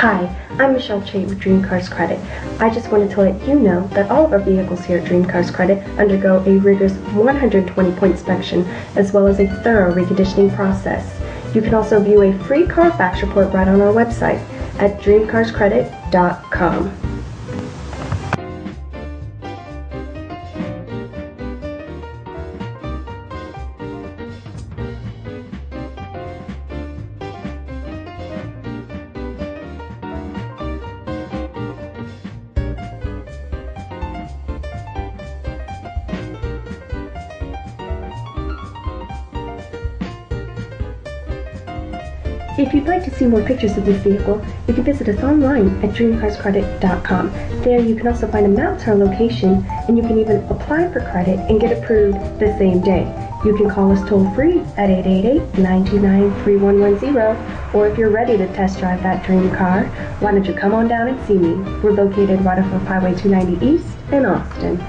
Hi, I'm Michelle Chait with Dream Cars Credit. I just wanted to let you know that all of our vehicles here at Dream Cars Credit undergo a rigorous 120 point inspection as well as a thorough reconditioning process. You can also view a free Carfax report right on our website at dreamcarscredit.com. If you'd like to see more pictures of this vehicle, you can visit us online at dreamcarscredit.com. There you can also find a map to our location and you can even apply for credit and get approved the same day. You can call us toll free at 888-929-3110 or if you're ready to test drive that dream car, why don't you come on down and see me. We're located right off of Highway 290 East in Austin.